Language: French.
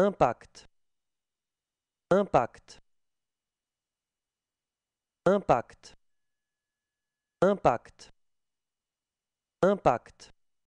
Impact. Impact. Impact. Impact. Impact.